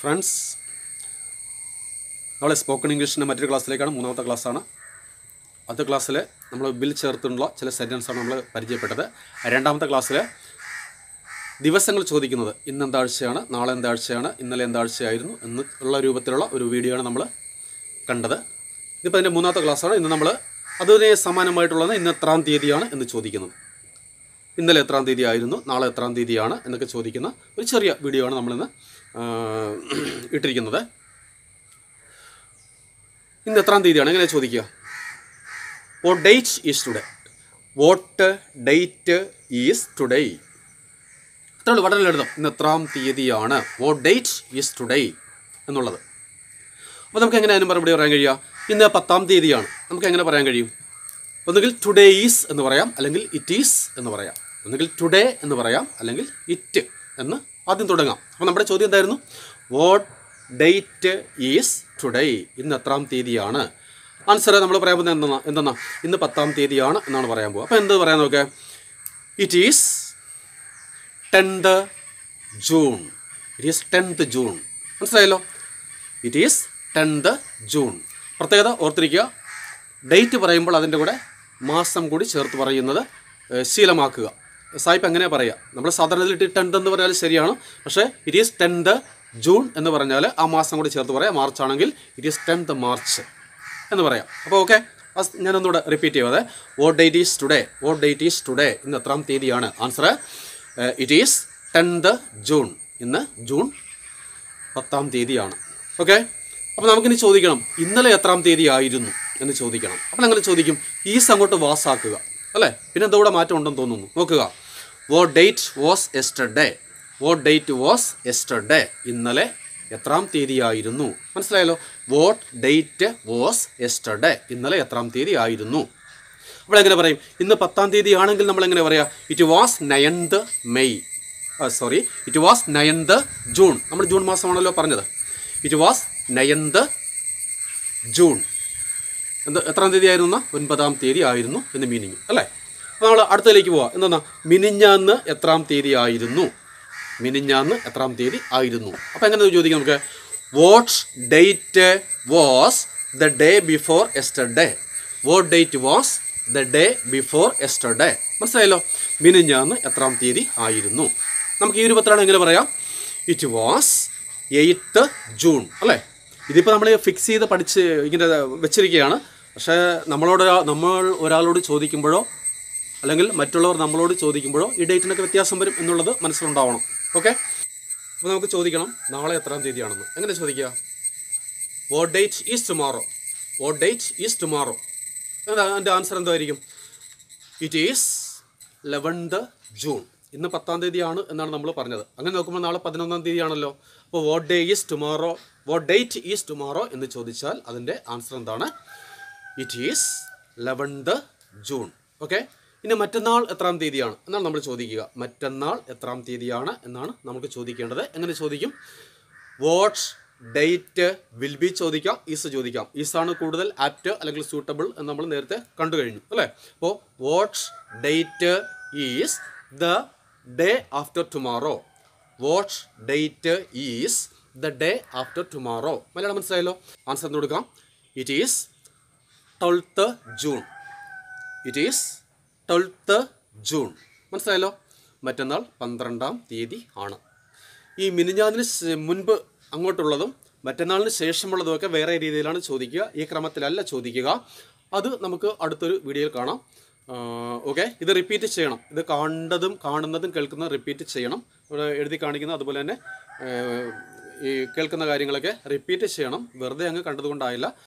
Friends നമ്മൾ spoken ഇംഗ്ലീഷിന്റെ മറ്റൊരു ക്ലാസ്സിലേക്കാണ് മൂന്നാമത്തെ ക്ലാസ്സാണ് അടുത്ത ക്ലാസ്സിൽ നമ്മൾ ബിൽ ചേർത്തുള്ള ചില സെന്റൻസാണ് നമ്മൾ പരിചയപ്പെട്ടത്. രണ്ടാമത്തെ ക്ലാസ്സിൽ ദിവസങ്ങൾ ചോദിക്കുന്നത് ഇന്ന് എന്താഴ്ചയാണ് നാളെ എന്താഴ്ചയാണ് ഇന്നലെ എന്താഴ്ചയായിരുന്നു എന്ന് ഉള്ള രൂപത്തിലുള്ള ഒരു വീഡിയോ ആണ് നമ്മൾ കണ്ടത്. ഇതിപ്പോൾ അതിന്റെ മൂന്നാമത്തെ ക്ലാസ്സാണ് ഇന്ന് നമ്മൾ അതിനെ സമാനമായിട്ടുള്ളത് ഇന്ന് എത്രാം തീയതിയാണ് എന്ന് ചോദിക്കുന്നത്. ഇന്നലെ എത്രാം തീയതി ആയിരുന്നു നാളെ എത്രാം തീയതിയാണ് എന്നൊക്കെ ചോദിക്കുന്ന ഒരു ചെറിയ വീഡിയോ ആണ് നമ്മളിന്ന് ഇട്ടിരിക്കുന്നത്. ഇന്ന് എത്രാം തീയതിയാണ്? എങ്ങനെ ചോദിക്കുക? What date is today what date is today അത്രേ ഉള്ളൂ വളരെ ലളിതം. ഇന്ന് എത്രാം തീയതിയാണ്? വോട്ട് ഡേറ്റ് ഈസ് ടുഡേ എന്നുള്ളത്. അപ്പോൾ നമുക്ക് എങ്ങനെ അതിന് മറുപടി പറയാൻ കഴിയുക? ഇന്ന് പത്താം തീയതിയാണ്. നമുക്ക് എങ്ങനെ പറയാൻ കഴിയും? ഒന്നുകിൽ ടുഡേ ഈസ് എന്ന് പറയാം അല്ലെങ്കിൽ ഇറ്റ് ഈസ് എന്ന് പറയാം. ഒന്നുകിൽ ടുഡേ എന്ന് പറയാം അല്ലെങ്കിൽ ഇറ്റ് എന്ന് ആദ്യം തുടങ്ങാം. അപ്പോൾ നമ്മുടെ ചോദ്യം എന്തായിരുന്നു? വാട്ട് ഡേറ്റ് ഈസ് ടുഡേ ഇന്ന് എത്രാം തീയതിയാണ്? ആൻസർ നമ്മൾ പറയാൻ പോകുന്നത് എന്തെന്നാ എന്തെന്നാ? ഇന്ന് പത്താം തീയതിയാണ് എന്നാണ് പറയാൻ പോകുക. അപ്പോൾ എന്ത് പറയാൻ നോക്കുക? It is tenth June it is tenth June മനസ്സിലായല്ലോ? ഇറ്റ് ഈസ് ടെൻത്ത് ജൂൺ പ്രത്യേകത ഓർത്തിരിക്കുക. ഡേറ്റ് പറയുമ്പോൾ അതിന്റെ കൂടെ മാസം കൂടി ചേർത്ത് പറയുന്നത് ശീലമാക്കുക. സായിപ്പ് എങ്ങനെ പറയുക നമ്മൾ സാധാരണ ടെൻത്ത് എന്ന് പറഞ്ഞാൽ ശരിയാണ്. പക്ഷേ ഇറ്റ് ഈസ് ടെൻത്ത് ജൂൺ എന്ന് പറഞ്ഞാൽ ആ മാസം കൂടി ചേർത്ത് പറയാം. മാർച്ച് ആണെങ്കിൽ ഇറ്റ് ഈസ് ടെൻത്ത് മാർച്ച് എന്ന് പറയാം. അപ്പോൾ ഓക്കെ ഞാനൊന്നുകൂടെ റിപ്പീറ്റ് ചെയ്യാതെ what date is today what date is today ഇന്ന് എത്രാം തീയതിയാണ്? Answer it is tenth June ഇന്ന് ജൂൺ പത്താം തീയതിയാണ്. ഓക്കെ അപ്പോൾ നമുക്കിനി ചോദിക്കണം. ഇന്നലെ എത്രാം തീയതി ആയിരുന്നു എന്ന് ചോദിക്കണം. അപ്പോൾ അങ്ങനെ ചോദിക്കും. ഈസ് അങ്ങോട്ട് വാസ് ആക്കുക അല്ലേ? പിന്നെ എന്തോ മാറ്റം ഉണ്ടെന്ന് തോന്നുന്നു. നോക്കുക. What date was yesterday what date was yesterday ഇന്നലെ എത്രാം തീയതി ആയിരുന്നു മനസ്സിലായല്ലോ? വോട്ട് ഡേറ്റ് വാസ് എസ്റ്റർഡേ ഇന്നലെ എത്രാം തീയതി ആയിരുന്നു അപ്പോൾ എങ്ങനെ പറയും? ഇന്ന് പത്താം തീയതി ആണെങ്കിൽ നമ്മൾ എങ്ങനെ പറയാം it was ninth May sorry it was ninth June നമ്മൾ ജൂൺ മാസമാണല്ലോ പറഞ്ഞത്. ഇറ്റ് വാസ് നയൻത് ജൂൺ എന്ത് എത്രാം തീയതി ആയിരുന്നു ഒൻപതാം തീയതി ആയിരുന്നു എന്ന് മീനിങ് അല്ലേ? അപ്പോൾ നമ്മൾ അടുത്തതിലേക്ക് പോവാം. എന്താണ് മിനിഞ്ഞാന്ന് എത്രാം തീയതി ആയിരുന്നു? മിനിഞ്ഞാന്ന് എത്രാം തീയതി ആയിരുന്നു. അപ്പോൾ എങ്ങനെ ചോദിക്കാം നമുക്ക്? What's date was the day before yesterday what date was the day before yesterday മനസ്സിലായല്ലോ? മിനിഞ്ഞാന്ന് എത്രാം തീയതി ആയിരുന്നു. നമുക്ക് ഈ രൂപത്തിലാണ് എങ്ങനെ പറയാം? ഇറ്റ് വാസ് എയ്ത്ത് ജൂൺ അല്ലേ? ഇതിപ്പോൾ നമ്മൾ ഫിക്സ് ചെയ്ത് പഠിച്ച് ഇങ്ങനെ വെച്ചിരിക്കുകയാണ്. പക്ഷേ നമ്മളോട് നമ്മൾ ഒരാളോട് ചോദിക്കുമ്പോഴോ അല്ലെങ്കിൽ മറ്റുള്ളവർ നമ്മളോട് ചോദിക്കുമ്പോഴോ ഈ ഡേറ്റിനൊക്കെ വ്യത്യാസം വരും എന്നുള്ളത് മനസ്സിലുണ്ടാവണം. ഓക്കെ? അപ്പോൾ നമുക്ക് ചോദിക്കണം നാളെ എത്രാം തീയതിയാണെന്ന്. എങ്ങനെ ചോദിക്കുക? What date is tomorrow what date is tomorrow എന്റെ ആൻസർ എന്തായിരിക്കും? ഇറ്റ് ഈസ് ലെവൻത് ജൂൺ ഇന്ന് പത്താം തീയതിയാണ് എന്നാണ് നമ്മൾ പറഞ്ഞത്. അങ്ങനെ നോക്കുമ്പോൾ നാളെ പതിനൊന്നാം തീയതിയാണല്ലോ. അപ്പോൾ what day is tomorrow what date is tomorrow എന്ന് ചോദിച്ചാൽ അതിന്റെ ആൻസർ എന്താണ്? It is eleventh June okay ഇനി മറ്റന്നാൾ എത്രാം തീയതിയാണ് എന്നാണ് നമ്മൾ ചോദിക്കുക. മറ്റന്നാൾ എത്രാം തീയതിയാണ് എന്നാണ് നമുക്ക് ചോദിക്കേണ്ടത്. എങ്ങനെ ചോദിക്കും? വാട്ട്സ് ഡേറ്റ് വിൽ ബി ചോദിക്കാം. ഈസ് ചോദിക്കാം. ഈസാണ് കൂടുതൽ ആപ്റ്റ് അല്ലെങ്കിൽ സൂട്ടബിൾ എന്ന് നമ്മൾ നേരത്തെ കണ്ടു കഴിഞ്ഞു. അല്ലേ? അപ്പോൾ what's date is the day after tomorrow what's date is the day after tomorrow Malayalam മനസ്സിലായല്ലോ? ആൻസർ കൊടുക്കാം? It is twelfth June. It is twelfth June. മനസ്സിലായല്ലോ? മറ്റന്നാൾ പന്ത്രണ്ടാം തീയതി ആണ്. ഈ മിനിഞ്ഞാതിന് മുൻപ് അങ്ങോട്ടുള്ളതും മറ്റന്നാളിന് ശേഷമുള്ളതുമൊക്കെ വേറെ രീതിയിലാണ് ചോദിക്കുക. ഈ ക്രമത്തിലല്ല ചോദിക്കുക. അത് നമുക്ക് അടുത്തൊരു വീഡിയോയിൽ കാണാം. ഓക്കെ? ഇത് റിപ്പീറ്റ് ചെയ്യണം. ഇത് കണ്ടതും കാണുന്നതും കേൾക്കുന്നതും റിപ്പീറ്റ് ചെയ്യണം. എഴുതി കാണിക്കുന്ന അതുപോലെ തന്നെ ഈ കേൾക്കുന്ന കാര്യങ്ങളൊക്കെ റിപ്പീറ്റ് ചെയ്യണം. വെറുതെ അങ്ങ് കണ്ടതുകൊണ്ടായില്ല.